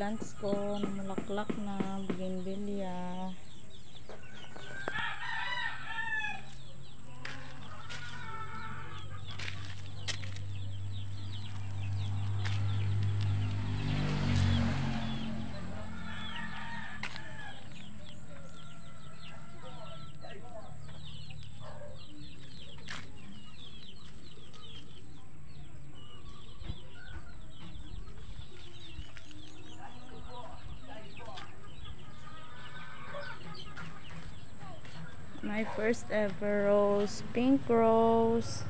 plants ko namulaklak na my first ever rose. Pink rose.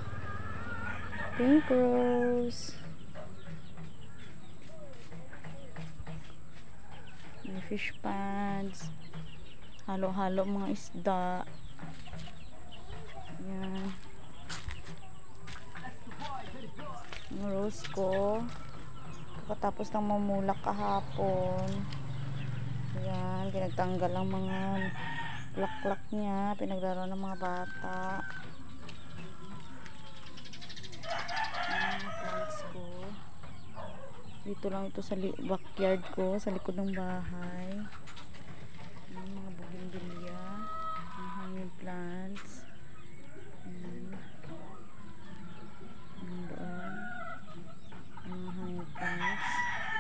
Pink rose. May fish ponds halo-halo mga isda. Yan yung rose ko. Kakatapos ng mamulak kahapon. Yan pinagtanggal ang mga laklak niya pinaglaro ng mga bata. Ayan, mga plants dito lang ito sa backyard ko sa likod ng bahay Ayan, mga bougainvillea mga hanging plants Ayan. Ayan doon mga hanging plants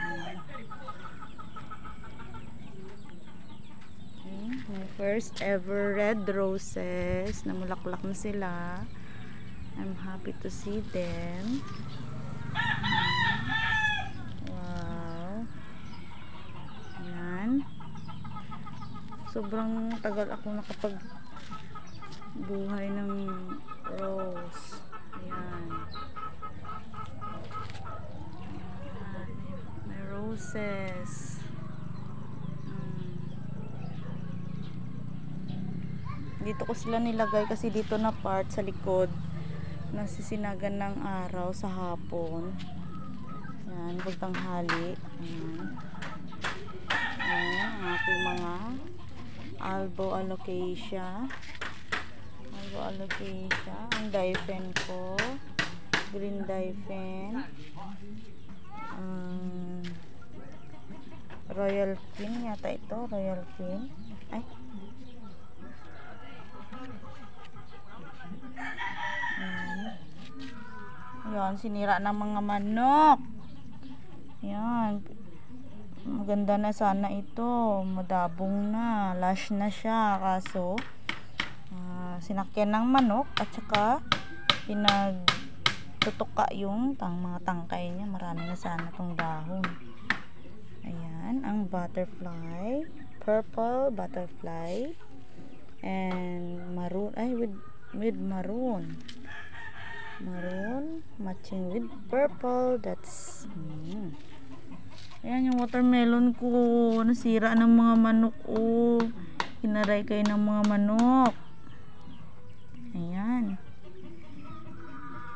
Ayan. Okay, my first ever red roses. Namulaklak na sila. I'm happy to see them. Wow. Yan. Sobrang tagal ako nakapag buhay ng rose. Ayan. May roses. Mm. Dito ko sila nilagay kasi dito na part sa likod. Nasisinagan ng araw sa hapon. Yan pagtanghali yan yan aking mga albo alocasia. Albo alocasia. Ang dipen ko. Green dipen um, royal queen yata ito royal queen ay Mm. Yan, sinira ng mga manok. Yan. Maganda na sana ito. Madabong na. Lash na siya. Kaso, ah, sinakyan ng manok at saka pinagtutuka yung tang mga tangkay niya. Marami na sana tong dahon. Ayan, ang butterfly. Purple butterfly. And maroon. Ay, with, with maroon maroon matching with purple that's ayan yung watermelon ko. Nasira ng mga manok oh. Hinaray kayo ng mga manok. Ayan.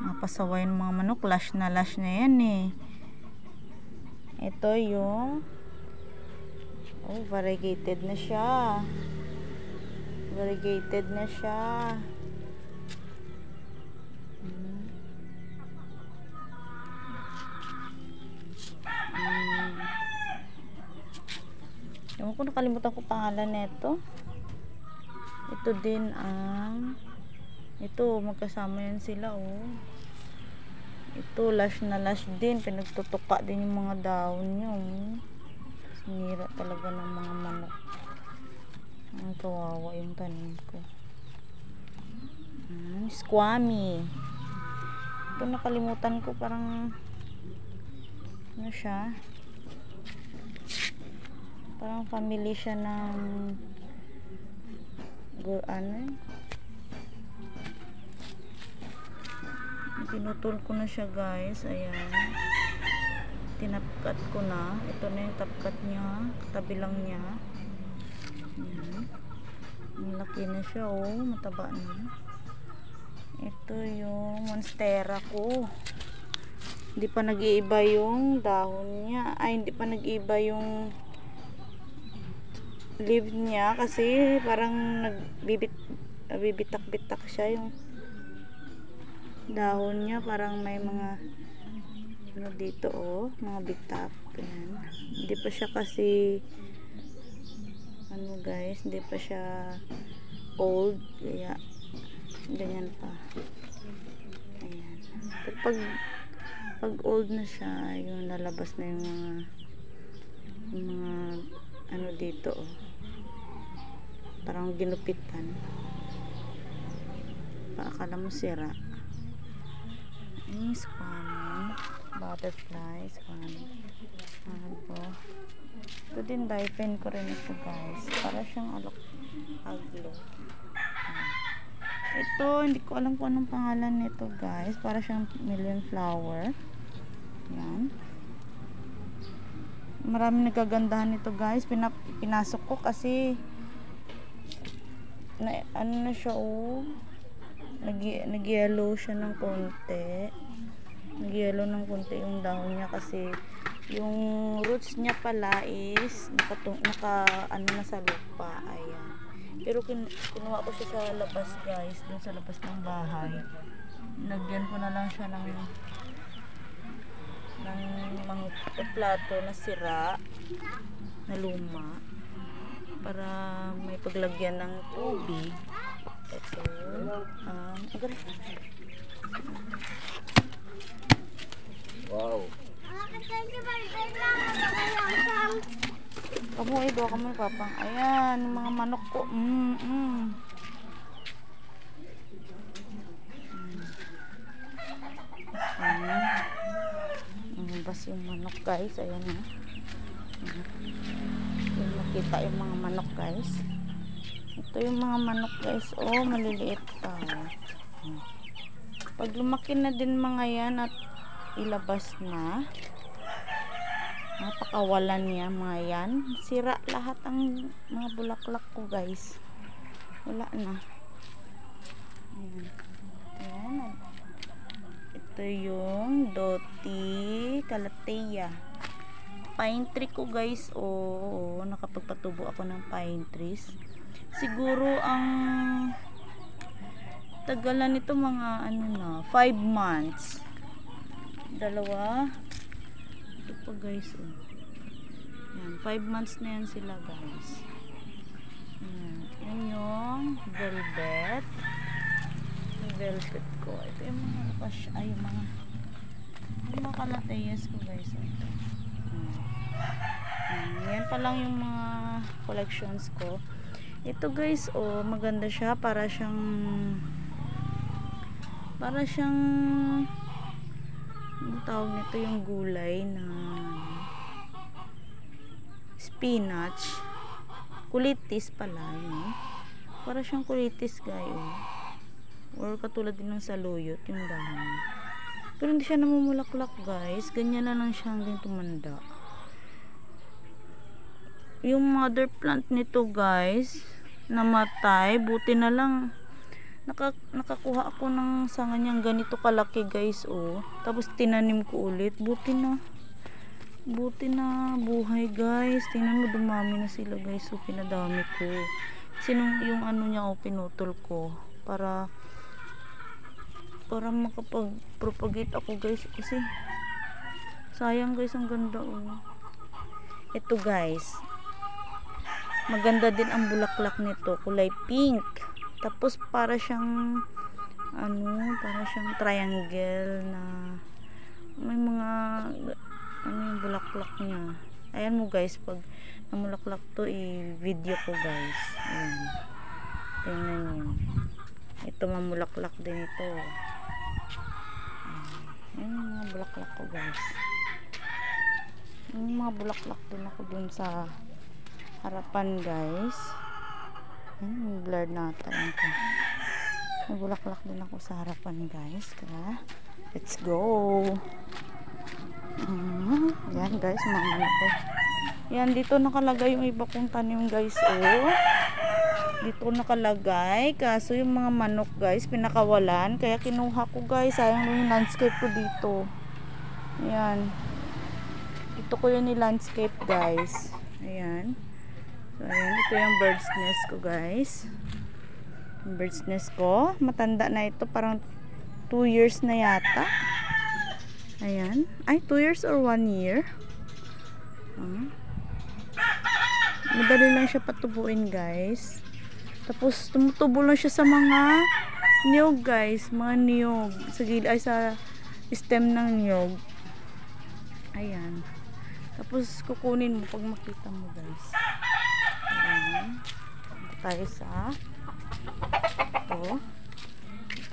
Napasaway ng mga manok. Lash na lash na yan eh. Ito yung oh variegated na siya. Variegated na siya Ewan ko nakalimutan ko pangalan nito. Ito din ang ito magkasama yan sila oh. Ito lash na lash din pinagtutuka din yung mga daon niya oh. Sinira talaga ng mga manok. Ang kawawa yung tanim ko. Hmm, squammy. Ito nakalimutan ko parang ano siya parang family siya ng ano pinutol ko na siya guys. Ayan. Tinapkat ko na. Ito na yung tapkat niya. Tabi lang niya. Ayan. Malaki na siya oh. Mataba na. Ito yung monstera ko. Hindi pa nag-iiba yung dahon niya. Ay hindi pa nag-iiba yung leaf niya kasi parang nagbibit bibitak-bitak siya yung dahon niya parang may mga ano dito oh, mga bitak. Ayan. Hindi pa siya kasi ano guys, hindi pa siya old. Kaya ganyan pa. Ayan. Pero pag pag old na siya, yung lalabas na yung mga yung mga ano dito oh. Parang ginupitan. Paakala mo sira. Ay, swan. Butterfly, swan. Ano po. Ito din dye pen ko rin ito guys. Para siyang alok aglo. Ito, hindi ko alam kung anong pangalan nito guys. Para siyang million flower. Yan. Maraming nagagandahan nito guys. Pinap pinasok ko kasi na, ano na siya oh. Nag, nag-yellow siya ng konti. Nag-yellow ng konti yung dahon niya kasi yung roots niya pala is nakatung, naka ano na sa lupa. Ayan. Pero kin, kinuha ko siya sa labas guys. Dun sa labas ng bahay. Lagyan ko na lang siya ng ng mga plato na sira na luma para may paglagyan ng tubig. Ito. Um, agar. Wow. Kamu ay doon kamo papang. Ayan, yung mga manok ko. Mm, mm. Ayan. Lumabas yung manok guys. Ayan na. Yung makita yung mga manok guys. Ito yung mga manok guys. Oh, maliliit pa. Pag lumaki na din mga yan at ilabas na. Napakawalan niya mga yan. Sira lahat ang mga bulaklak ko guys. Wala na. Ayan. Ayan. Ito yung Doti Calathea. Pine tree ko guys. Oo, nakapagpatubo ako ng pine trees. Siguro ang tagalan nito mga ano na, 5 months. Dalawa. Ito pa guys. Oh. Yan, 5 months na yan sila guys. Yan, yan yung velvet. Yung velvet ko. Ito yung mga nakas, ay yung mga yung mga kalatayas ko guys. Ito. Hmm. Yan, pa lang yung mga collections ko. Ito guys, oh, maganda siya para siyang para siyang ang tawag nito yung gulay na spinach kulitis pala yun para siyang kulitis guys oh. or katulad din ng saluyot yung dahon pero hindi siya namumulaklak guys ganyan na lang siya hanggang tumanda yung mother plant nito guys namatay. Buti na lang naka, nakakuha ako ng sanga niyang ganito kalaki guys oh. Tapos tinanim ko ulit. Buti na buti na buhay guys. Tingnan mo dumami na sila guys so pinadami ko. Sinong yung ano niya oh pinutol ko para para makapag propagate ako guys kasi sayang guys ang ganda oh. Ito guys maganda din ang bulaklak nito kulay pink. Tapos para siyang ano para siyang triangle na may mga ano yung bulaklak niya. Ayan mo guys pag namulaklak to i-video ko guys. Ayan. Tingnan nyo ito mamulaklak din ito. Ayan. Mga bulaklak ko guys. Yung mga bulaklak din ako dun sa harapan guys Ayan, blurred na ata yun ko. Nagulaklak din ako sa harapan guys. Kaya, let's go. Mm, yan guys, mga ko. Yan, dito nakalagay yung iba kong tanim guys. Oh. Dito nakalagay. Kaso yung mga manok guys, pinakawalan. Kaya kinuha ko guys. Sayang yung landscape ko dito. Yan. Ito ko yun ni landscape guys. Ayan. So, ayan. Ito yung bird's nest ko, guys. Bird's nest ko. Matanda na ito. Parang 2 years na yata. Ayan. Ay, 2 years or 1 year. Ah. Madali lang siya patubuin, guys. Tapos, tumutubo lang siya sa mga niyog, guys. Mga niyog. Sa gilid, ay sa stem ng niyog. Ayan. Tapos, kukunin mo pag makita mo, guys. Tayo sa ito.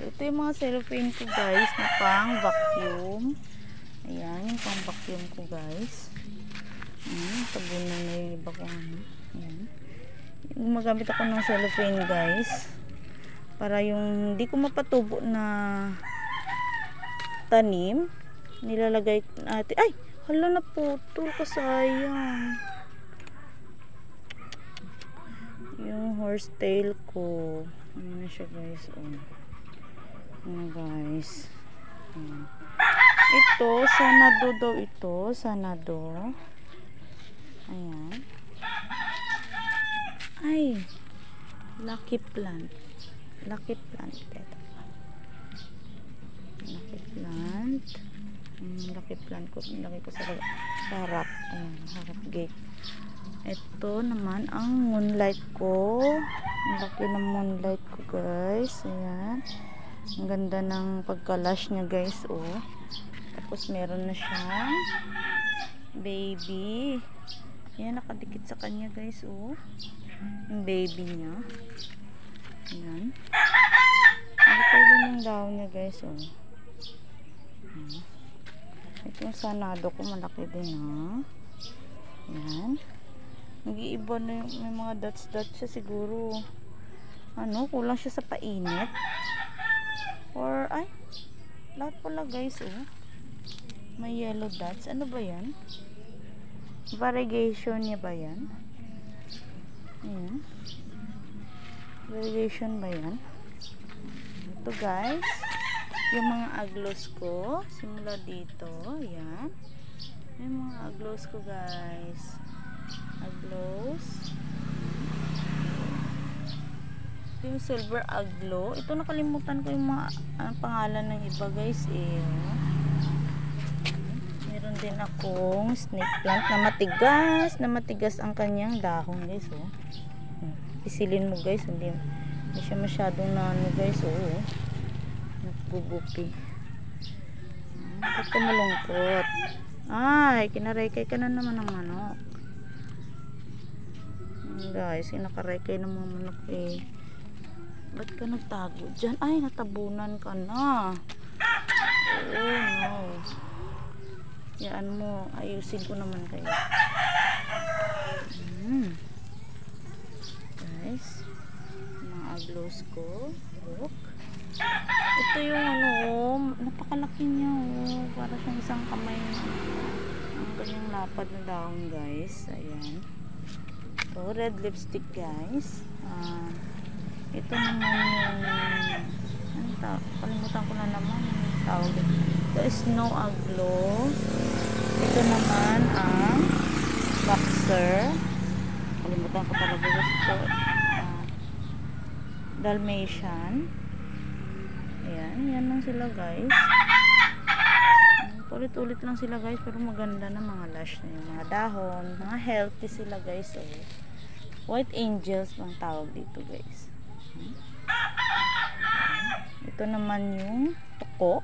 So, ito yung mga cellophane ko, guys, na pang vacuum. Ayan, yung pang vacuum ko, guys. Ayan, tabunan na yung iba ko. Ano. Gumagamit ako ng cellophane, guys. Para yung hindi ko mapatubo na tanim, nilalagay natin. Ay! Hala na putol ka sayang. Yung horsetail ko. Ano na siya guys. Oh. Ano guys. Ito, sanado daw ito. Sanado. Ayan. Ay. Lucky plant. Lucky plant. Ito. Lucky plant. Ang lucky plant ko. Nilagay ko sa harap. Ayan, harap gate. Ito naman ang moonlight ko. Ang laki ng moonlight ko guys. Ayan. Ang ganda ng pagkalash niya guys. Oh. Tapos meron na siyang baby. Ayan, nakadikit sa kanya guys. Oh. Yung baby niya. Ayan. Nakita din yung daw niya guys. Oh. Ayan. Ito yung sanado ko. Malaki din ha. Ayan. Nag-iiba na yung may mga dots dots siya siguro. Ano, kulang siya sa painit. Or, ay, lahat pala guys, oh. May yellow dots. Ano ba yan? Variegation niya ba yan? Ayan. Variegation ba yan? Ito guys. Yung mga aglos ko. Simula dito. Ayan. Yung mga aglos ko guys aglos ito yung silver aglo. Ito nakalimutan ko yung mga ang pangalan ng iba guys eh. Meron din akong snake plant na matigas na matigas ang kanyang dahon guys oh. Pisilin mo guys hindi, hindi siya masyadong na ano guys oh nagbubupi bakit ka malungkot. Ay kinarekay ka na naman ng manok guys kinakarekay ng mga manok eh. Ba't ka nagtago dyan? Ay natabunan ka na. Oh no. Yan mo ayusin ko naman kayo. Hmm. guys mga aglos ko. Look. Ito yung ano oh, napakalaki niya oh. Para siyang isang kamay. Ang kanyang lapad na daon guys. Ayan So, red lipstick guys. Uh, ito naman yung ano? Kalimutan ko na naman yung tawag. Ito is snow aglo. Ito naman ang boxer. Kalimutan ko talaga gusto. Uh, Dalmatian. Ayan. Yan lang sila guys. Ulit-ulit lang sila guys pero maganda na mga lash na yung mga dahon. Mga healthy sila guys. Oh. White angels bang tawag dito guys. Hmm? Ito naman yung tuko.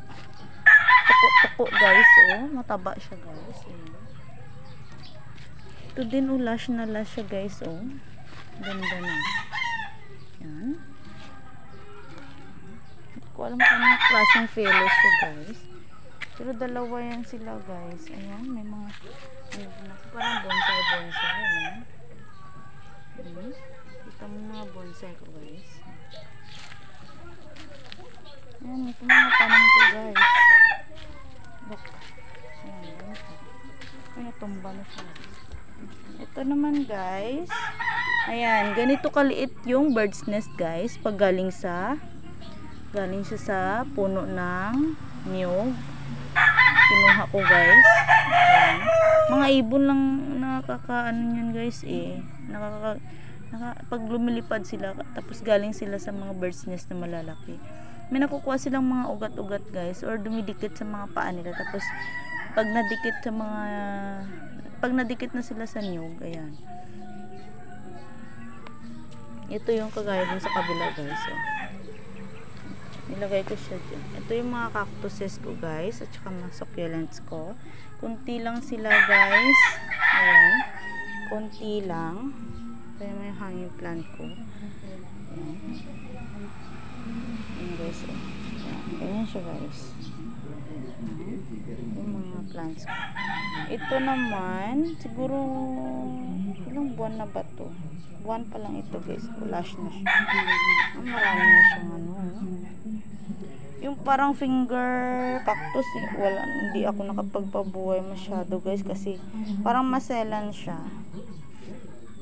Tuko-tuko guys. Oh. Mataba siya guys. Ayan. Ito din oh, lash na lash siya guys. Oh. Ganda na. Yan. Hindi ko alam kung anong klaseng felos siya guys. Pero dalawa yan sila guys. Ayan, may mga ano, parang bonsai bonsai. Ayan. Hmm. Kita mo mga bonsai ko guys. Ayan, ito mga tanim ko guys. Look. Ayan, ayan. Ay, natumba na siya. Ito naman guys. Ayan, ganito kaliit yung bird's nest guys. Pag galing sa galing siya sa puno ng niyog kinuha ko guys Ayan. mga ibon lang nakakaano yan guys eh nakaka, naka, pag lumilipad sila tapos galing sila sa mga bird's nest na malalaki may nakukuha silang mga ugat-ugat guys or dumidikit sa mga paa nila tapos pag nadikit sa mga pag nadikit na sila sa nyug ayan ito yung kagaya dun sa kabila guys oh. Nilagay ko siya dyan ito yung mga cactuses ko guys at saka mga succulents ko kunti lang sila guys ayan kunti lang kaya may hanging plant ko ayan Ayan guys. Oh. Ayan. Ganyan siya guys. Yung mga plants ko. Ito naman, siguro ilang buwan na ba to? Buwan pa lang ito guys. Flash na siya. Ah, marami na siyang ano. oh. Yung parang finger cactus, eh, wala, hindi ako nakapagpabuhay masyado guys kasi parang maselan siya.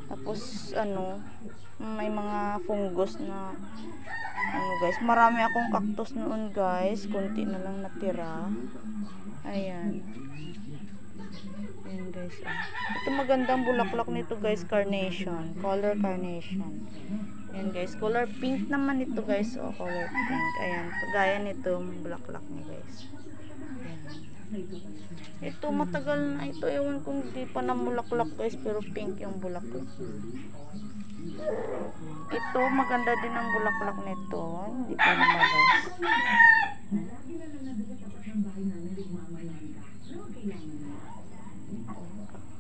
Tapos ano, may mga fungus na ano guys, marami akong cactus noon guys, kunti na lang natira. Ayan. Guys. ah. Ito magandang bulaklak nito guys, carnation, color carnation. Ayan guys, color pink naman ito guys, oh, color pink. Ayan, gaya nito bulaklak niya guys. Ayan. Ito matagal na ito, ewan kung di pa namulaklak guys, pero pink yung bulaklak. Ito, maganda din ang bulaklak nito. Hindi pa lumabas.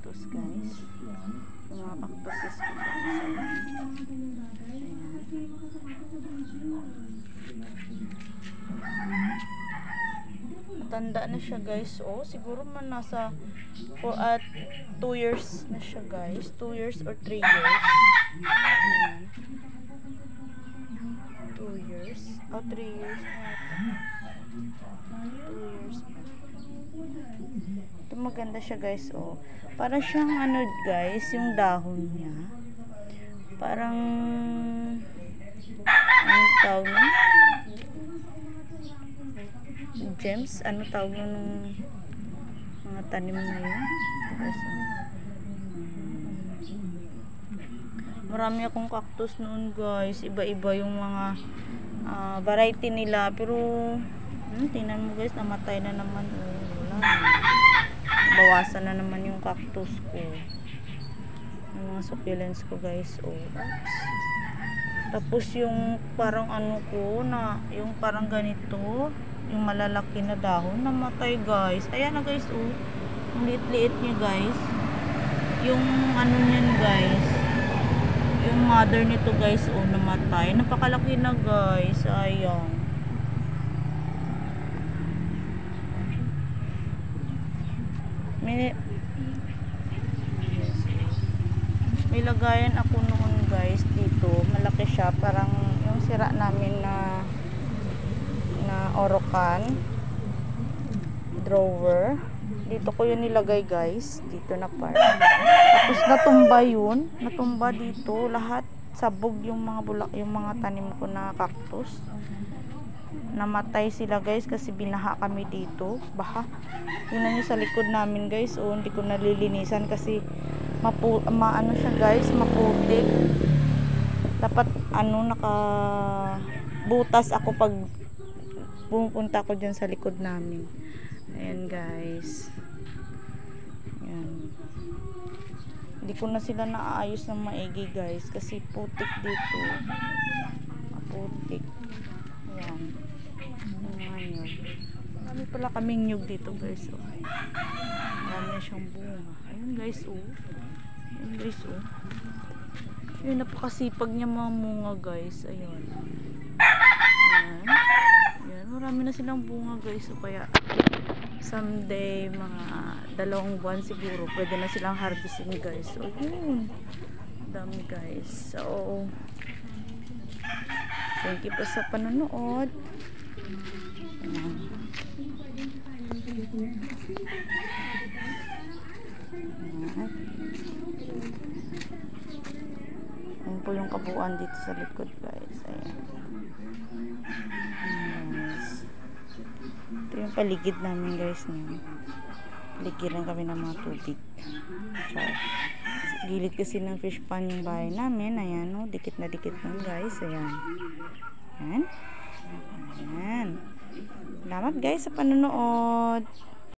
Cactus, guys. Yung mga cactuses ko guys. Ayan. Matanda na siya guys. Oh, siguro man nasa for at 2 years na siya guys. 2 years or 3 years. Ayan. 2 years. Oh, 3 years na ata. 2 years. Ito maganda siya guys. Oh. Para siyang ano guys, yung dahon niya. Parang ano tawag nun? Gems? Ano tawag nun nung mga tanim na yun? Oh. marami akong cactus noon guys iba-iba yung mga ah, variety nila pero hmm, tingnan mo guys namatay na naman oh, wala bawasan na naman yung cactus ko yung mga succulents ko guys oh tapos yung parang ano ko na yung parang ganito yung malalaki na dahon. Namatay guys. Ayan na guys oh. Ang liit-liit niya guys. Yung ano niyan guys. Yung mother nito guys oh namatay. Napakalaki na guys. Sayang may may lagayan ako noon guys dito. Malaki siya. Parang yung sira namin na na orokan drawer. Dito ko yun nilagay guys. Dito na part. Tapos natumba yun. Natumba dito. Lahat sabog yung mga bulak yung mga tanim ko na cactus. Namatay sila guys kasi binaha kami dito. Baha. Yun nyo sa likod namin guys. Oh hindi ko nalilinisan kasi mapu maano siya guys maputik. Dapat ano naka butas ako pag pumunta ko dyan sa likod namin. Ayan guys. Ayan. Hindi ko na sila naaayos ng maigi guys kasi putik dito. Putik. Ayan. Mga nyug marami pala kaming nyug dito guys oh. marami na siyang bunga. Ayun guys oh. Ayun guys oh. Yun napakasipag niya mamunga guys. Ayun ayan ayan marami na silang bunga guys. So kaya someday mga dalawang buwan siguro pwede na silang harvesting guys. So yun. Dami guys. So thank you po sa panonood. Ayan. Ayan. Po yung kabuuan dito sa likod guys ayan Ayan, guys ito yung paligid namin guys niyo. Paligiran kami ng mga tubig. Char. Gilid kasi ng fish pond yung bahay namin. Ayan o, dikit na dikit lang guys. Ayan. Ayan. Ayan. Salamat guys sa panonood.